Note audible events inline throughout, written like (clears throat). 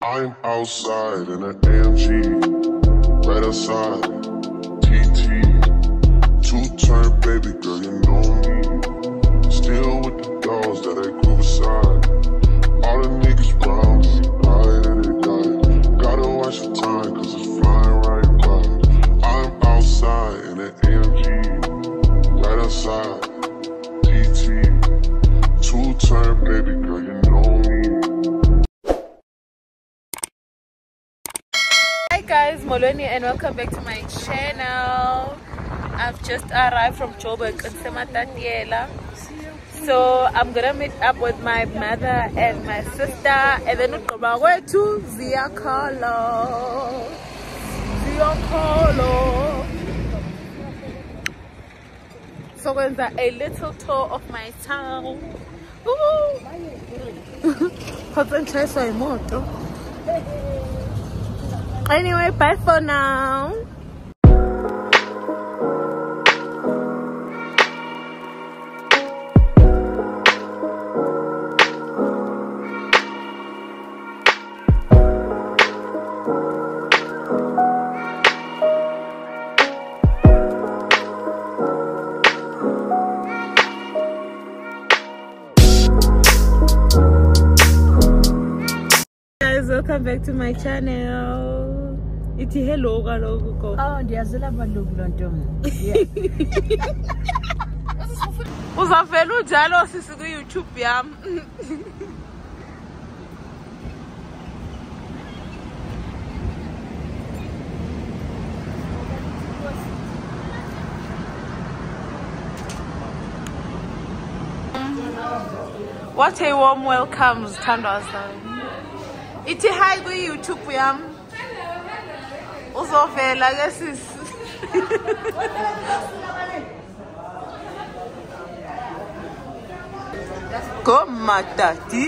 I'm outside in an AMG, right outside. TT, two turn baby girl, you know me. Still with the dogs that I grew beside. All the niggas round Molweni and welcome back to my channel. I've just arrived from Joburg in Sematatiele. So I'm gonna meet up with my mother and my sister and then ugqiba kwethu ziyakhala. Ziyakhala. So kwenza a little tour of my town. (laughs) Imoto. Anyway, bye for now. Welcome back to my channel. Ithi hello kaloku go. Oh, ndiyazela kaloku loo nto mna. (laughs) Uzavela unjalo sisi ku YouTube yam. (laughs) What a warm welcome Thandwa Ithi hi ku YouTube yam. Uzovela ke sisi. Komatati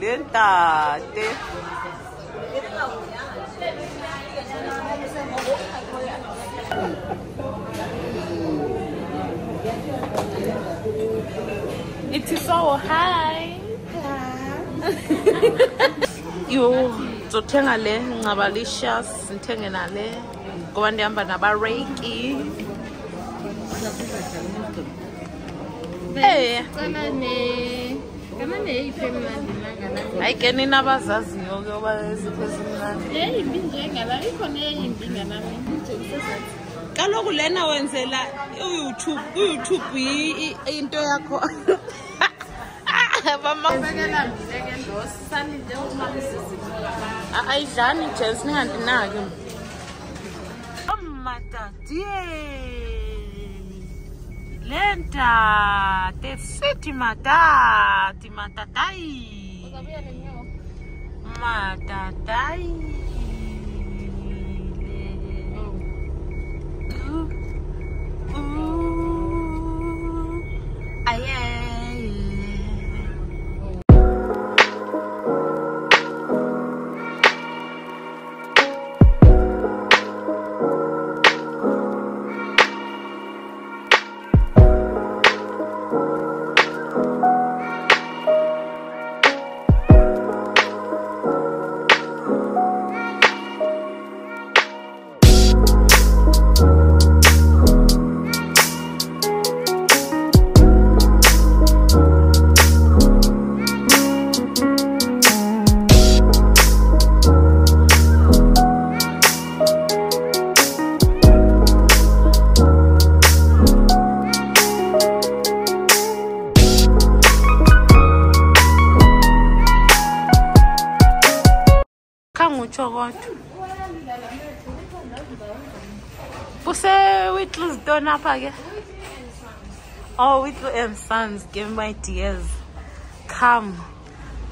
lentate. It's so hi. Yo, ndizothenga le ncabalicious ndithenge nale. Ngoba ndihamba nabareyki hayi ke ninabazaziyo ke uba ezipho ezimnandi. Kaloku lena wenzela uyoutube uyoutube into yakho. (laughs) Bamabekela mdeke ndosi salinde umalisizikala Ah, ah, ayidlani ijens ningandinayo matadini lenta tesithi matati matatayi matatayi khangutsho kodwa kuse-whittleston apha ke oh whittle and sons give my dears come.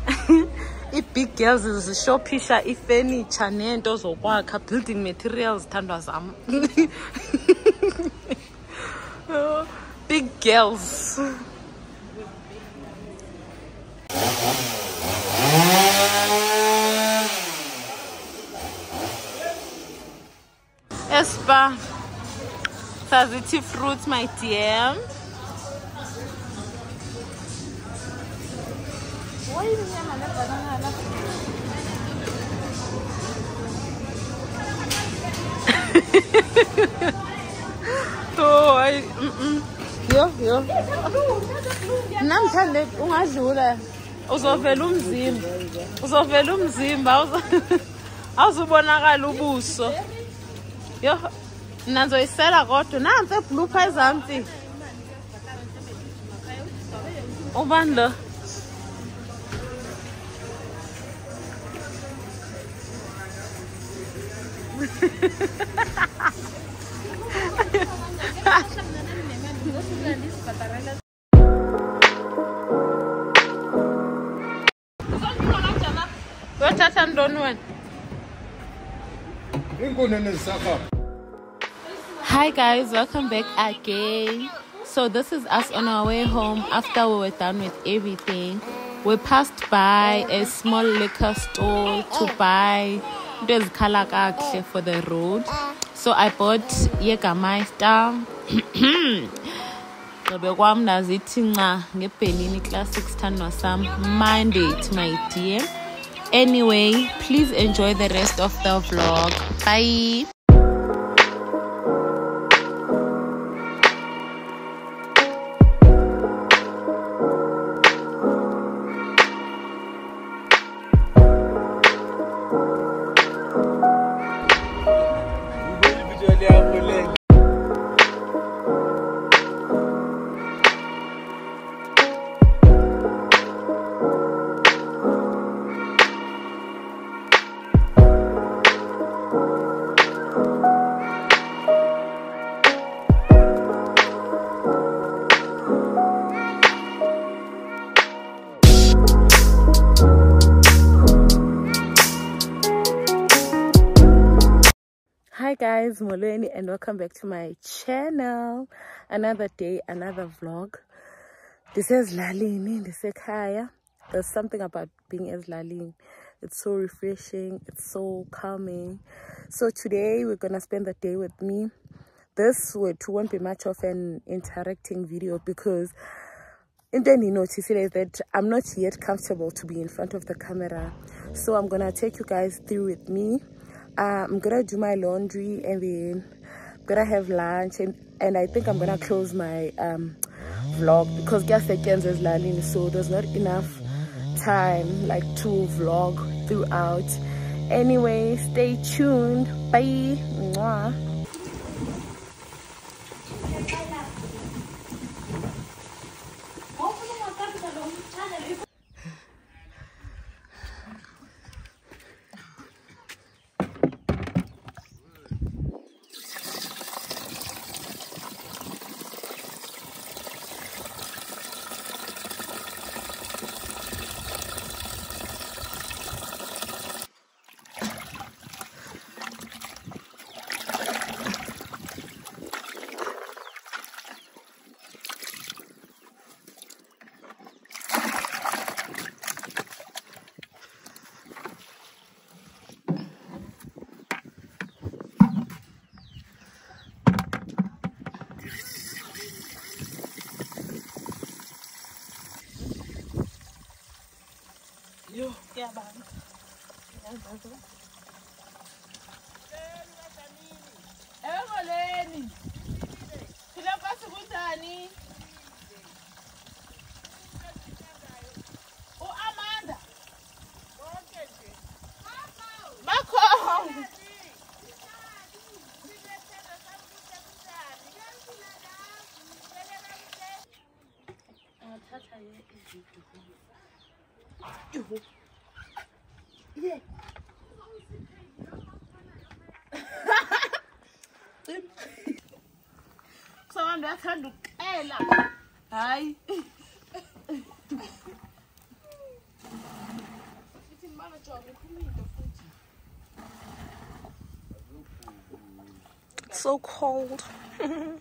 (laughs) I-big girls zishophisha ifenitsha neento zokwakha building materials thandwa zam (laughs) big girls Esper. Saviti Fruits, my dear. (laughs) Toy. Yo, yo. Namthande ungadlula. Uzovela umzimba. Uzovela umzimba. (laughs) Awuzubonakala ubuso. yo mna ngizoyisela kodwa nansi ebhlupha ezantsi ubani lo? Yothatha ntoni wena? Hi guys, welcome back again. So this is us on our way home after we were done with everything. We passed by a small liquor store to buy into ezikhala kakuhle for the road. So I bought Jägermeister. (clears throat) Gqibe kwam ndazithi nca ngebhenini classic my dear anyway please enjoy the rest of the vlog. Bye Guys, Molweni and welcome back to my channel. Another day, another vlog. This is Lalini, this is Kaya. There's something about being as Lalini. It's so refreshing, it's so calming. So today we're gonna spend the day with me. This would won't be much of an interacting video because into endinothicile is that i'm not yet comfortable to be in front of the camera so i'm gonna take you guys through with me uh, i'm gonna do my laundry and then i'm gonna have lunch and, and i think i'm gonna close my um, vlog because kuyasetyenzwa ezilalini so there's not enough time like to vlog throughout. Anyway stay tuned. Bye. Mwah. abana ekolweni sinapasi kunjani uamanda bakhona ngathatha ye ividiyo ihopu So abantu bayathanda ukuxela. Hayi. It's so cold. (laughs)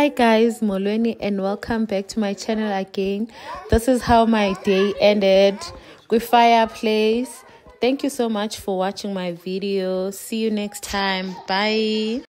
hi guys molweni and welcome back to my channel again. This is how my day ended. With fireplace. Thank you so much for watching my video. See you next time. Bye